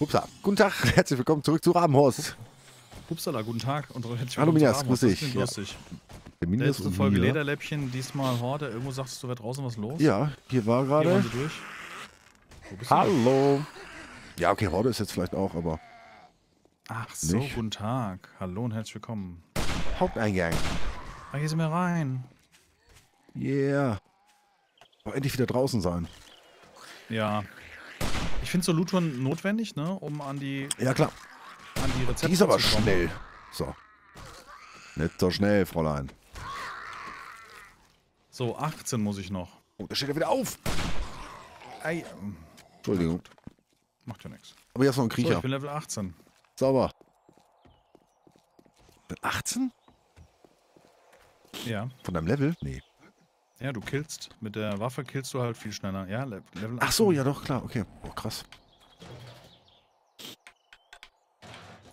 Upsa. Guten Tag, herzlich willkommen zurück zu Rabenhorst. Upsala, guten Tag und herzlich Hallo, zu grüß dich. Ja. Letzte Folge mir. Lederläppchen, diesmal Horde. Irgendwo sagst du, wird draußen was los? Ja, hier war gerade. bist du? Hallo. Ja, okay, Horde ist jetzt vielleicht auch, aber Ach so, Nicht? guten Tag. Hallo und herzlich willkommen. Haupteingang. Ah, hier sind wir rein. Yeah. Aber endlich wieder draußen sein. Ja. Ich finde so Loot-Touren notwendig, ne? Um an die, Ja, klar. an die Rezepte Die ist aber zu kommen. schnell. So. Nicht so schnell, Fräulein. So, 18 muss ich noch. Oh, da steht er wieder auf. Ei, Entschuldigung. macht ja nichts. Aber hier ist noch ein So, ich Kriecher. bin Level 18. Sauber. 18? Ja. Von deinem Level? Nee. Ja, du killst. Mit der Waffe killst du halt viel schneller. Ja, Le Level 18. Ach so, ja doch, klar. Okay. Oh, krass.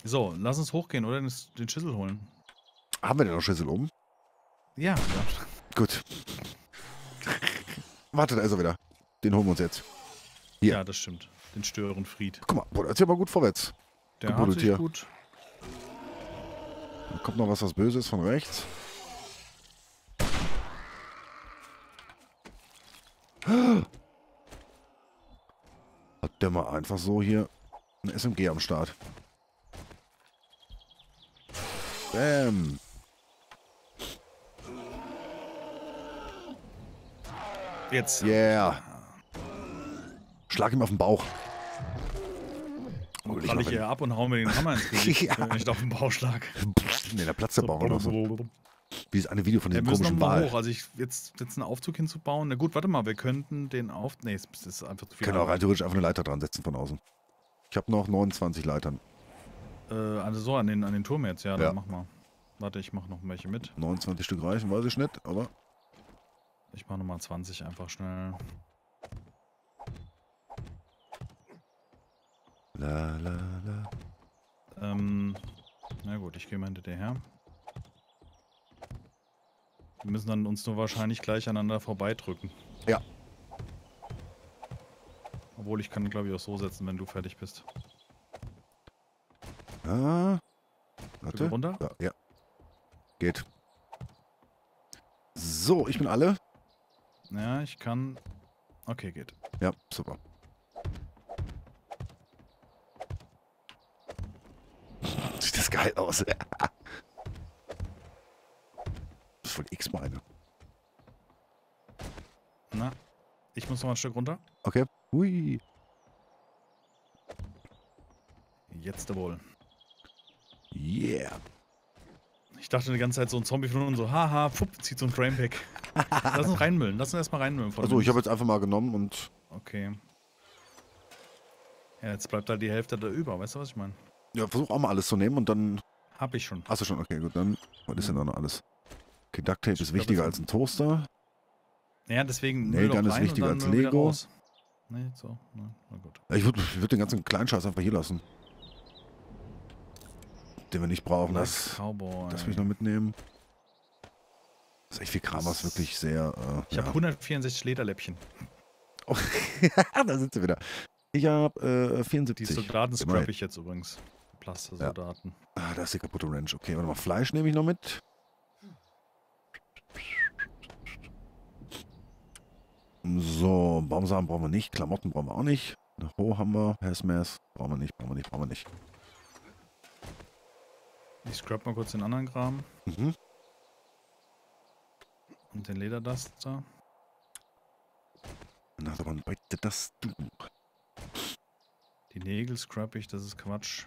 So, lass uns hochgehen, oder? Den, Schüssel holen. Haben wir denn noch Schüssel oben? Ja, ja. Gut. Warte, da ist er wieder. Den holen wir uns jetzt. Hier. Ja, das stimmt. Den Störenfried. Guck mal, boah, da ist ja mal gut vorwärts. Der hat sich hier. gut. Da kommt noch was, was Böses von rechts. Hat der mal einfach so hier ein SMG am Start. Bam. Jetzt. Yeah. Schlag ihm auf den Bauch. Dann Ich mach ich hier ab und hau mir den Hammer ins Gesicht, Ja. wenn ich auf den Bauch schlag. Nee, der platzt der Bauch oder so. Wie das eine Video von diesem müssen komischen Wal. hoch. Also ich jetzt, jetzt einen Aufzug hinzubauen. Na gut, warte mal, wir könnten den auf... Nee, das ist einfach zu viel. Können auch rein theoretisch einfach eine Leiter dran setzen von außen. Ich habe noch 29 Leitern. Äh, also so, an den, an den Turm jetzt, ja, Ja. dann mach mal. Warte, ich mach noch welche mit. 29 Stück reichen, weiß ich nicht, aber Ich mach nochmal 20 einfach schnell. La la la. Ähm, na gut, ich gehe mal hinter dir her. Wir müssen dann uns nur wahrscheinlich gleich aneinander vorbeidrücken. Ja. Obwohl ich kann, glaube ich, auch so setzen, wenn du fertig bist. Ah. Warte. runter? Ja, ja. Geht. So, ich bin alle. Ja, ich kann. Okay, geht. Ja, super. Sieht das geil aus. Voll x-mal eine. Na, ich muss noch mal ein Stück runter. Okay. Hui. Jetzt wohl. Yeah. Ich dachte die ganze Zeit so ein Zombie von unten so, haha, fupp, zieht so ein Frame weg. Lass uns reinmüllen. Lass uns erstmal reinmüllen. Also ich habe jetzt einfach mal genommen und Okay. Ja, jetzt bleibt halt die Hälfte da über. Weißt du, was ich meine? ja, versuch auch mal alles zu nehmen und dann. Hab ich schon. Hast du schon, okay, gut, dann. Was ist denn da noch alles? Okay, Duct Tape ist wichtiger als ein Toaster. Ja, deswegen doch Gun ist wichtiger dann als Lego. Nee, so. Na, na gut. Ja, Ich würde würd den ganzen kleinen Scheiß einfach hier lassen. Den wir nicht brauchen. Das, Cowboy. das will ich noch mitnehmen. Das ist echt viel Kram, was wirklich sehr. Äh, Ich habe ja. 164 Lederläppchen. Oh, da sind sie wieder. Ich habe äh, Die 74. Soldaten Immerhin. scrap ich jetzt übrigens. Plaster-Soldaten. Ah, da ist die kaputte Ranch. Okay, warte mal. Fleisch nehme ich noch mit. So, Baumsamen brauchen wir nicht. Klamotten brauchen wir auch nicht. Eine Ho haben wir. Hazmat brauchen wir nicht, brauchen wir nicht, brauchen wir nicht. Ich scrap mal kurz den anderen Kram. Mhm. Und den Lederduster. Another one bite the dust. Die Nägel scrap ich, das ist Quatsch.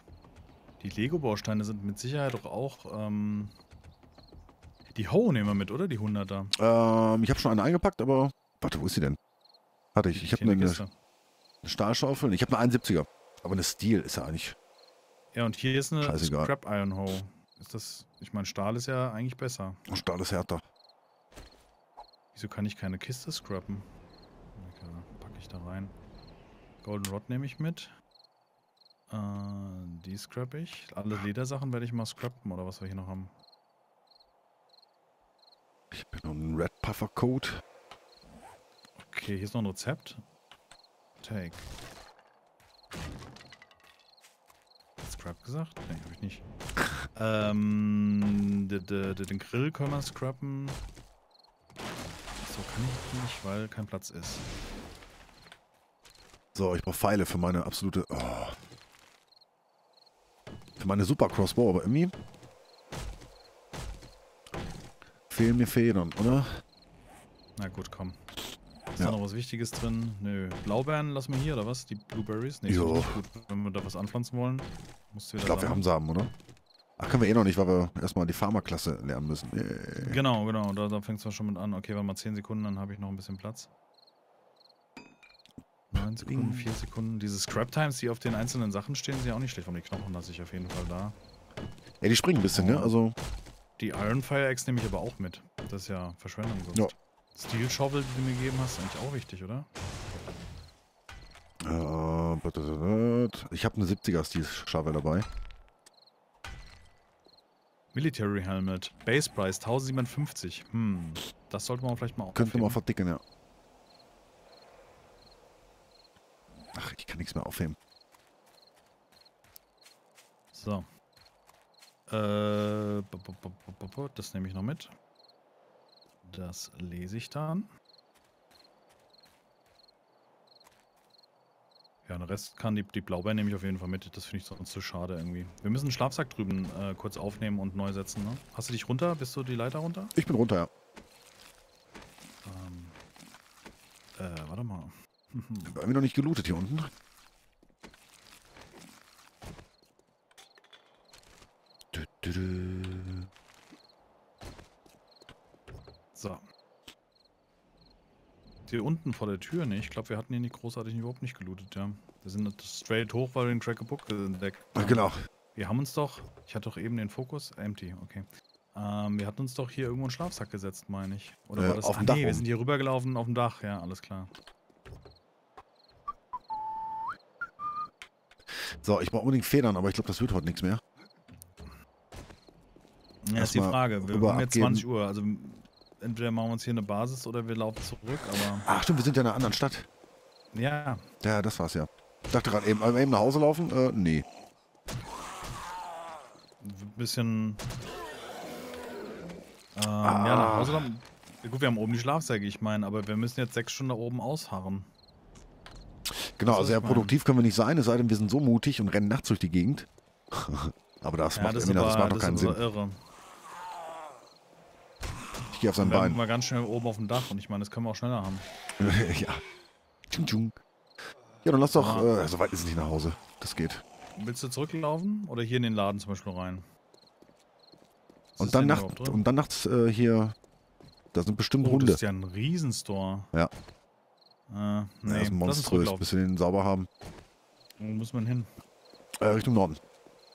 Die Lego-Bausteine sind mit Sicherheit doch auch. Ähm, die Ho nehmen wir mit, oder? Die 100er. Ähm, ich habe schon eine eingepackt, aber. Warte, wo ist sie denn? Hatte ich. Ich habe eine, der eine. Stahlschaufel. Ich habe eine 71er. Aber eine Steel ist ja eigentlich. Ja, und hier ist eine Scheißegal. Scrap Iron Ho. Ist das. Ich meine, Stahl ist ja eigentlich besser. Stahl ist härter. Wieso kann ich keine Kiste scrappen? Okay, packe ich da rein. Golden Rod nehme ich mit. Äh, die scrap ich. Alle Ledersachen werde ich mal scrappen, oder was wir hier noch haben. Ich habe noch einen Red Puffer Code. Okay, hier ist noch ein Rezept. Take. Scrap gesagt? Nee, hab ich nicht. ähm, de, de, de, den Grill können wir scrappen. So kann ich nicht, weil kein Platz ist. So, ich brauche Pfeile für meine absolute... Oh. Für meine Super Crossbow, aber irgendwie... Fehlen mir Federn, oder? Na gut, komm. Ist Ja. da noch was Wichtiges drin? Nö. Blaubeeren lassen wir hier, oder was? Die Blueberries? Nee, Jo. gut. Wenn wir da was anpflanzen wollen, musst du Ich glaube, wir haben Samen, oder? Ach, können wir eh noch nicht, weil wir erstmal die Pharmaklasse lernen müssen. Äh, Genau, genau. Da, da fängt es schon mit an. Okay, warte mal 10 Sekunden, dann habe ich noch ein bisschen Platz. 9 Sekunden, 4 Sekunden. Diese Scrap Times, die auf den einzelnen Sachen stehen, sind ja auch nicht schlecht. Und die Knochen lasse ich auf jeden Fall da. Ja, die springen ein bisschen, ne? Also, Die Iron Fire Axe nehme ich aber auch mit. Das ist ja Verschwendung sonst. Ja. Steel Shovel, die du mir gegeben hast, ist eigentlich auch wichtig, oder? ich habe eine 70er Steel Shovel dabei. Military Helmet. Base Price 1057. Hm, das sollte man vielleicht mal auch Könnte man verdicken, ja. Ach, ich kann nichts mehr aufheben. So. Äh, das nehme ich noch mit. Das lese ich dann. Ja, den Rest kann die, die Blaubeeren nehme ich auf jeden Fall mit. Das finde ich sonst zu schade irgendwie. Wir müssen den Schlafsack drüben äh, kurz aufnehmen und neu setzen, ne? Hast du dich runter? Bist du die Leiter runter? Ich bin runter, ja. Ähm, äh, warte mal. Haben wir noch nicht gelootet hier unten? Hier unten vor der Tür, ne? Ich glaube, wir hatten hier nicht großartig überhaupt nicht gelootet, ja. Wir sind straight hoch, weil wir den Tracker Book entdeckt Ach, haben. genau. Wir haben uns doch, ich hatte doch eben den Fokus, empty, okay. Ähm, wir hatten uns doch hier irgendwo einen Schlafsack gesetzt, meine ich. Oder Äh, war das? auf dem ah, Dach nee, wir sind hier rübergelaufen auf dem Dach, ja, alles klar. So, ich brauche unbedingt Federn, aber ich glaube, das wird heute nichts mehr. Ja, ist die Frage. Wir haben jetzt abgeben. 20 Uhr, also entweder machen wir uns hier eine Basis oder wir laufen zurück, aber Ach, stimmt, wir sind ja in einer anderen Stadt. ja, Ja, das war's ja. Ich dachte gerade eben, eben nach Hause laufen? Äh, nee. ein bisschen. Ähm, Ah. Ja, nach Hause. Ja, gut, wir haben oben die Schlafsäcke, ich meine, aber wir müssen jetzt sechs Stunden da oben ausharren. Genau, also sehr produktiv können wir nicht sein, es sei denn, wir sind so mutig und rennen nachts durch die Gegend. aber das ja, macht, das, aber, das macht doch keinen Sinn. irre. Ich gehe auf sein Bein. mal ganz schnell oben auf dem Dach und ich meine, das können wir auch schneller haben. ja. Tschung, tschung. Ja, dann lass doch, Ah. äh, so weit ist es nicht nach Hause. Das geht. Willst du zurücklaufen oder hier in den Laden zum Beispiel rein? Was Und dann, drin? und dann nachts äh, hier, da sind bestimmt Oh, Hunde. das ist ja ein Riesenstore. Ja. Äh, nee, ja, das ist monströs, bis wir den sauber haben. Wo muss man hin? Äh, Richtung Norden.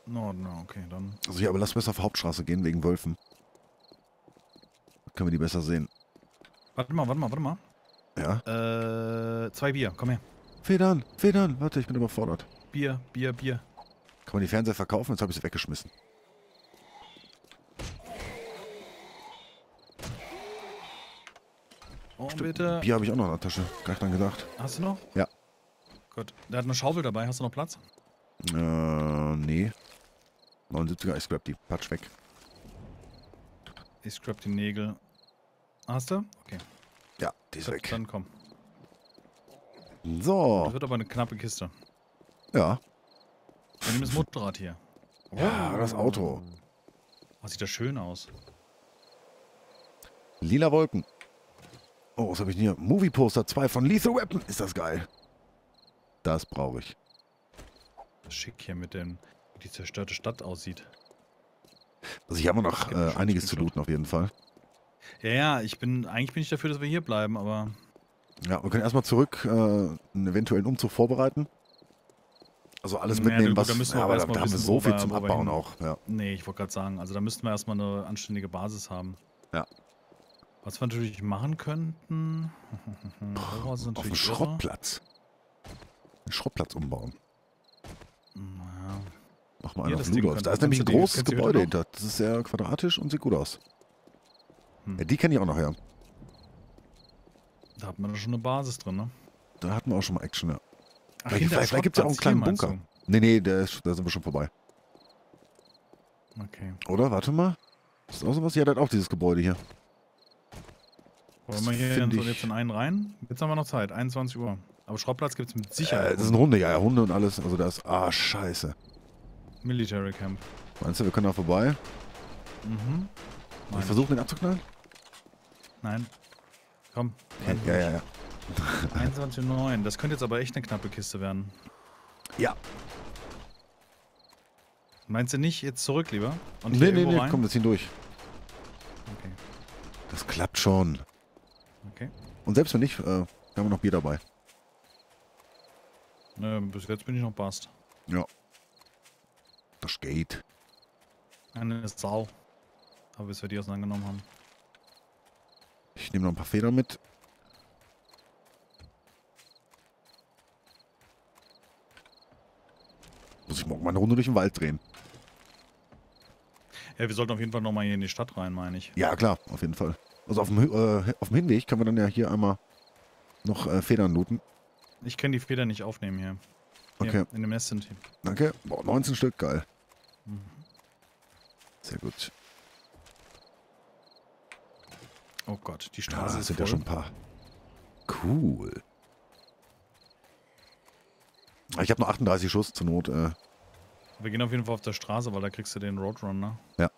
Norden, okay, dann. Also hier, aber lass besser auf Hauptstraße gehen, wegen Wölfen. Können wir die besser sehen. Warte mal, warte mal, warte mal. Ja. Äh, zwei Bier, komm her. Federn, Federn. Warte, ich bin überfordert. Bier, Bier, Bier. Kann man die Fernseher verkaufen? Jetzt habe ich sie weggeschmissen. Oh, bitte. Bier habe ich auch noch in der Tasche. Gar nicht dran gedacht. Hast du noch? Ja. Gut. Der hat eine Schaufel dabei. Hast du noch Platz? Äh, nee. 79er, ich scrap die. Patsch weg. Ich scrap die Nägel. Hast du? Okay. Ja, die ist weg. Dann komm. So. Das wird aber eine knappe Kiste. Ja. Wir nehmen das Motorrad hier. Ja, das Auto. Oh, sieht das schön aus. Lila Wolken. Oh, was habe ich denn hier? Movie Poster 2 von Lethal Weapon. Ist das geil. Das brauche ich. Schick hier mit dem, wie die zerstörte Stadt aussieht. Also haben wir noch Genau, äh, einiges zu looten auf jeden Fall. Ja, ja, ich bin, eigentlich bin ich dafür, dass wir hier bleiben, aber Ja, wir können erstmal zurück äh, einen eventuellen Umzug vorbereiten. Also alles Ja, mitnehmen, gut, was... da ja, aber da, haben wir so viel zum Abbauen auch. Ja. nee, ich wollte gerade sagen, also da müssten wir erstmal eine anständige Basis haben. Ja. Was wir natürlich machen könnten. Ist Auf dem Schrottplatz. Einen Schrottplatz umbauen. irre. Ja. Mach mal einen das auf Ludolf. Da ist nämlich ein großes Gebäude hinter. Das ist sehr quadratisch und sieht gut aus. Hm. Ja, die kenne ich auch noch her. Da hat man doch schon eine Basis drin, ne? Da hatten wir auch schon mal Action, ja. Ach, Vielleicht- vielleicht- vielleicht gibt's ja auch einen kleinen Bunker. Nee, nee, der ist, da sind wir schon vorbei. Okay. Oder? Warte mal. Ist das auch sowas? Ja, das hat auch dieses Gebäude hier. Wollen wir hier dann so ich- jetzt in einen rein? Jetzt haben wir noch Zeit, 21 Uhr. Aber Schrottplatz gibt es mit Äh, Sicherheit. das sind Hunde, ja, ja, Hunde und alles. Also da ist. Ah, scheiße. Military Camp. Meinst du, wir können da vorbei? Mhm. Ich Nein. versuche den abzuknallen? Nein. Komm. Ja, ja, ja. 21.09. Das könnte jetzt aber echt eine knappe Kiste werden. Ja. Meinst du nicht jetzt zurück lieber? Und Nee, nee, nee, rein? komm, wir ziehen durch. Okay. Das klappt schon. okay. Und selbst wenn nicht, äh, haben wir noch Bier dabei. Nö, bis jetzt bin ich noch Bast. Das geht. Eine ist Sau. Aber bis wir die auseinandergenommen haben. Ich nehme noch ein paar Federn mit. Muss ich morgen mal eine Runde durch den Wald drehen. Ja, wir sollten auf jeden Fall nochmal hier in die Stadt rein, meine ich. Ja, klar, auf jeden Fall. Also auf dem, äh, auf dem Hinweg können wir dann ja hier einmal noch äh, Federn looten. Ich kann die Feder nicht aufnehmen hier. hier Okay, In dem Nest sind die. danke. Boah, 19 Stück, geil. Mhm. Sehr gut. Oh Gott, die Ja, Straße das ist sind voll. ja schon ein paar. Cool. Ah, Ich habe noch 38 Schuss zur Not. Äh, Wir gehen auf jeden Fall auf der Straße, weil da kriegst du den Roadrunner. Ja.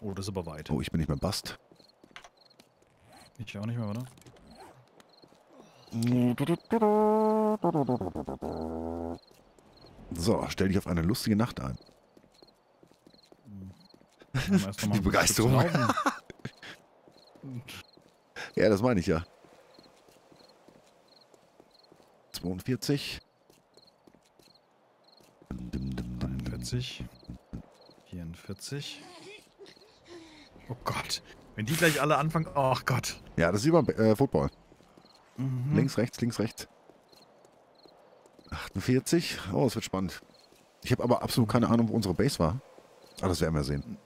Oh, das ist aber weit. oh, ich bin nicht mehr Bast. Ich auch nicht mehr, oder? So, stell dich auf eine lustige Nacht ein. Mal Die Begeisterung. Ja, das meine ich ja. 42. Dim, dim, dim, dim. 43. 44. Oh Gott. Wenn die gleich alle anfangen. Ach Gott. Ja, das ist beim äh, Football. Mhm. Links, rechts, links, rechts. 48. Oh, es wird spannend. Ich habe aber absolut keine Ahnung, wo unsere Base war. Aber das werden wir sehen.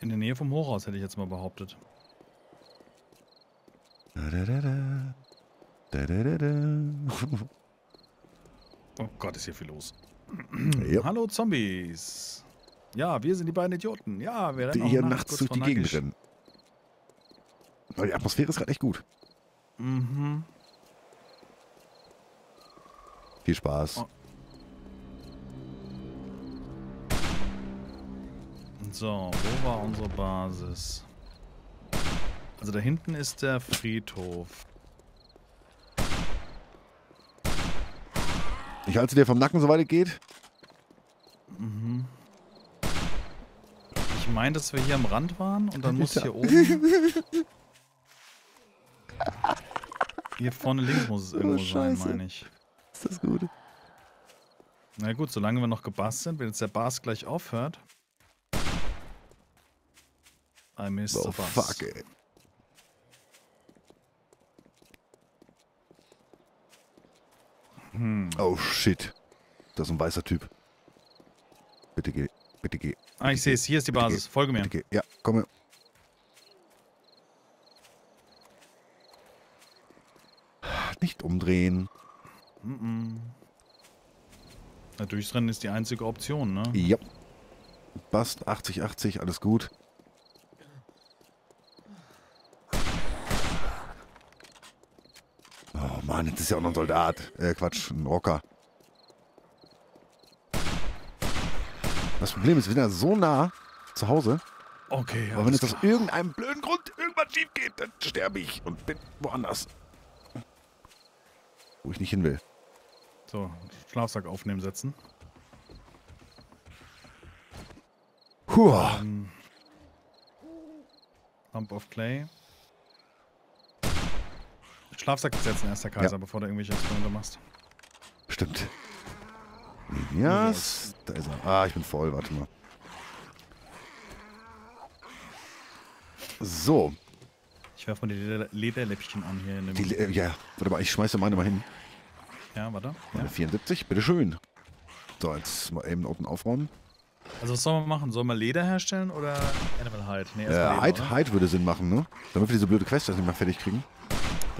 In der Nähe vom Hochhaus hätte ich jetzt mal behauptet. Da, da, da, da. Da, da, da, da. Oh Gott, ist hier viel los. Ja. Hallo Zombies. Ja, wir sind die beiden Idioten. Ja, wir rennen Die hier nachts nachts durch die Gegend rennen. Aber die Atmosphäre ist gerade echt gut. Mhm. Viel Spaß. Oh. So, wo war unsere Basis? Also da hinten ist der Friedhof. Ich halte dir vom Nacken, soweit es geht. Mhm. Ich meine, dass wir hier am Rand waren und dann muss hier oben. Hier vorne links muss es irgendwo sein, Scheiße. meine ich. Ist das gut? Na gut, solange wir noch gebast sind, wenn jetzt der Bass gleich aufhört. I missed Oh, the bus. fuck, ey. Hm. Oh, shit. Das ist ein weißer Typ. Bitte geh. Bitte geh. Ah, ich sehe es. Hier ist die Bitte Basis. Folge mir. Bitte geh. Ja, komm her. Nicht umdrehen. Mhm. Na, durchrennen ist die einzige Option, ne? Ja. Bast 80, 80, alles gut. Oh Mann, jetzt ist ja auch noch ein Soldat. Äh, Quatsch, ein Rocker. Das Problem ist, wir sind ja so nah zu Hause, Okay, ja. aber wenn jetzt aus irgendeinem blöden Grund irgendwas schief geht, dann sterbe ich und bin woanders. Wo ich nicht hin will. So, Schlafsack aufnehmen, setzen. Puh. Ähm, Lump of Clay. Schlafsack setzen, erster Kaiser, bevor du irgendwelche Experimente machst. Stimmt. Yes. Da ist er. Ah, ich bin voll, warte mal. So, Ich werfe mal die Leder Lederläppchen an hier in dem. Le- ja, warte mal, ich schmeiße meine mal hin. ja, warte. Meine Ja. 74, bitteschön. So, jetzt mal eben unten aufräumen. Also, was sollen wir machen? Sollen wir Leder herstellen oder Animal Hide? Nee, Äh, Leder, Hyde, oder? Hyde würde Sinn machen, ne? Damit wir diese blöde Quest nicht mehr fertig kriegen.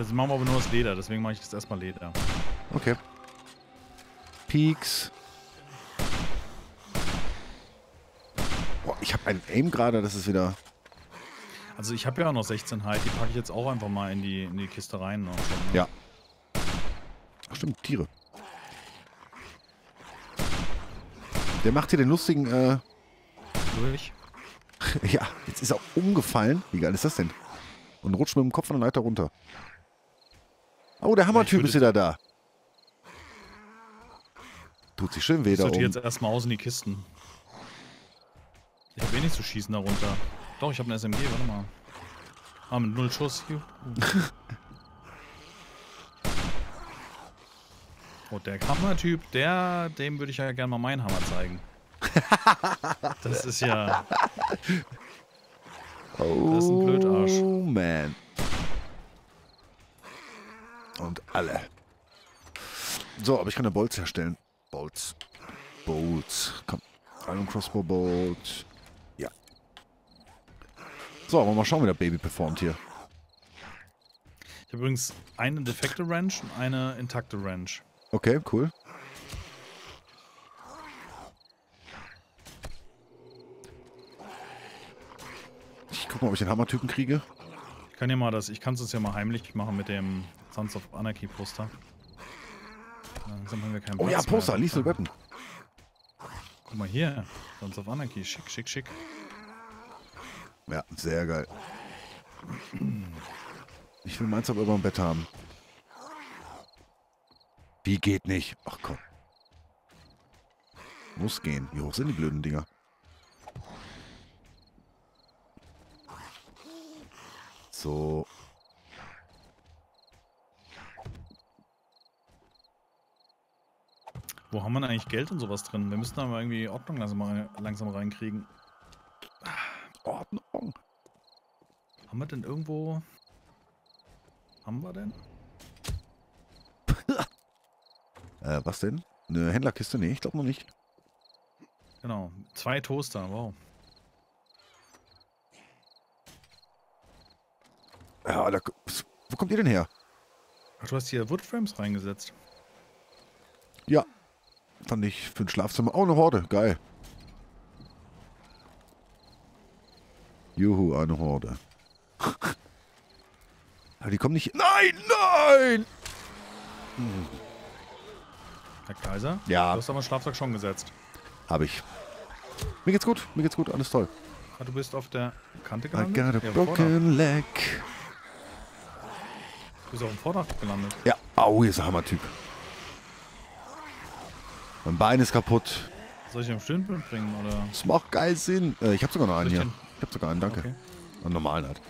Das machen wir aber nur aus Leder, deswegen mache ich jetzt erstmal Leder. Okay. Peaks. ich habe einen Aim gerade, das ist wieder... Also ich habe ja auch noch 16 Hide, die packe ich jetzt auch einfach mal in die, in die Kiste rein. Noch. Ja. Ach stimmt, Tiere. Der macht hier den lustigen, äh, Durch. ja, jetzt ist er umgefallen. Wie geil ist das denn? Und rutscht mit dem Kopf von der Leiter runter. Oh, der Hammertyp ist wieder da. Tut sich schön weh Ich da oben. jetzt erstmal aus in die Kisten. Ich habe eh nicht zu schießen darunter. Doch, ich habe eine SMG, warte mal. Ah, mit null Schuss. Oh, der Hammertyp, der, dem würde ich ja gerne mal meinen Hammer zeigen. Das ist ja. Oh, ist ein Blödarsch. man. Und alle. So, aber ich kann ja Bolts herstellen. Bolts. Bolts. Komm. Iron Crossbow Bolt. Ja. So, wir mal schauen, wie der Baby performt hier. Ich habe übrigens eine defekte Wrench und eine intakte Wrench. Okay, cool. Ich guck mal, ob ich den Hammertypen kriege. Ich kann ja mal das, ich kann es ja mal heimlich machen mit dem Sons of Anarchy Poster. Langsam haben wir keinen Oh ja, Platz mehr. Poster, Lethal Weapon. Guck mal hier. Sons of Anarchy. Schick, schick, schick. Ja, sehr geil. Ich will meins aber über dem Bett haben. Wie geht nicht? Ach komm. Muss gehen. Wie hoch sind die blöden Dinger? So. Wo haben wir denn eigentlich Geld und sowas drin? Wir müssen da mal irgendwie Ordnung langsam, mal, langsam reinkriegen. Ordnung. Haben wir denn irgendwo... Haben wir denn? Äh, was denn? Eine Händlerkiste? Nee, ich glaube noch nicht. Genau. Zwei Toaster. Wow. Ja, da, wo kommt ihr denn her? Ach, du hast hier Woodframes reingesetzt. Ja. Fand ich für ein Schlafzimmer. Oh, eine Horde. Geil. Juhu, eine Horde. Aber die kommen nicht. Nein, nein! Herr Kaiser? Ja. Du hast aber einen Schlafsack schon gesetzt. Habe ich. Mir geht's gut, mir geht's gut, alles toll. Ah, du bist auf der Kante I gelandet? got a Ja, broken leg. Du bist auf dem Vordach gelandet. Ja, au, hier ist ein Hammertyp. Mein Bein ist kaputt. Soll ich am Stirnbild bringen, oder? Das macht geil Sinn. Äh, ich habe sogar noch einen hier. Ich habe sogar einen, danke. Okay. Einen normalen halt.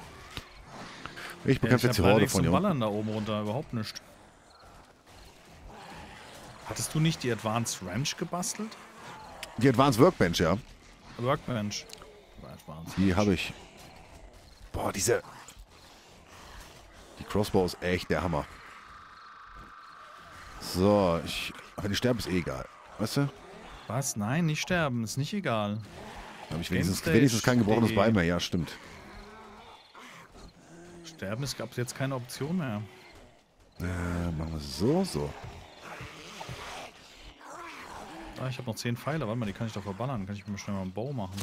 Ich Ja, bekämpfe ich jetzt die Horde von hier. Ballern da oben runter, überhaupt nicht. Hattest du nicht die Advanced Ranch gebastelt? Die Advanced Workbench, ja. Workbench. Advanced Die habe ich. Boah, diese. Die Crossbow ist echt der Hammer. So, ich. Wenn ich sterbe, ist eh egal. Weißt du? Was? Nein, nicht sterben. Ist nicht egal. Da habe ich wenigstens, wenigstens kein gebrochenes. Bein mehr. Ja, stimmt. Sterben ist gab jetzt keine Option mehr. Äh, machen wir so, so. Ah, ich habe noch 10 Pfeile. Warte mal, die kann ich doch verballern. Kann ich mir schnell mal einen Bow machen.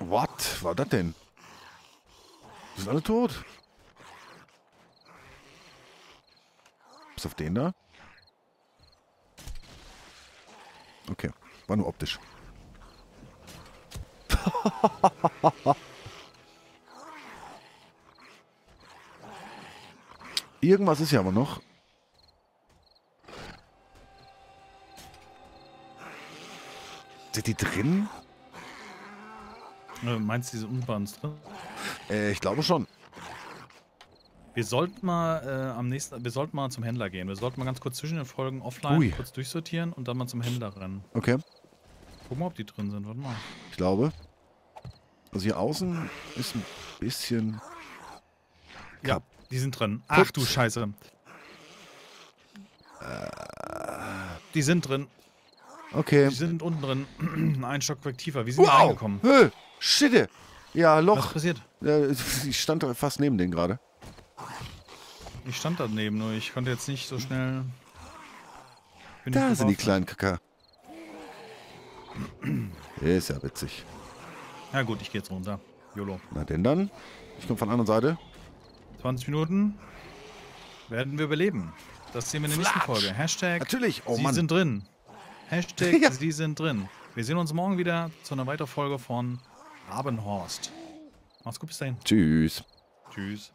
What? Was war das denn? Die sind alle tot. Bis auf den da? Okay, war nur optisch. Irgendwas ist ja aber noch. Sind die drin? Äh, meinst du diese Unbans drin? Äh, ich glaube schon. Wir sollten mal äh, am nächsten, wir sollten mal zum Händler gehen. Wir sollten mal ganz kurz zwischen den Folgen offline Ui. kurz durchsortieren und dann mal zum Händler rennen. Okay, Guck mal, ob die drin sind. Warte mal. ich glaube. Also hier außen ist ein bisschen. Ja, die sind drin. Ach du Scheiße. Die sind drin. Okay. Die sind unten drin. Ein Stockwerk tiefer. Wie sind die Wow! reingekommen? Hö, Schitte! Ja, Was Loch. passiert? Äh, Ich stand da fast neben denen gerade. Ich stand daneben, nur ich konnte jetzt nicht so schnell. Da sind die kleinen Kacker. Ist ja witzig. Ja gut, ich gehe jetzt runter. YOLO. Na denn dann. Ich komme von der anderen Seite. 20 Minuten werden wir überleben. Das sehen wir in der nächsten Flatsch. Folge. Hashtag Natürlich. Oh Sie Mann. sind drin. Hashtag Ja. Sie sind drin. Wir sehen uns morgen wieder zu einer weiteren Folge von Rabenhorst. Mach's gut, bis dahin. Tschüss. Tschüss.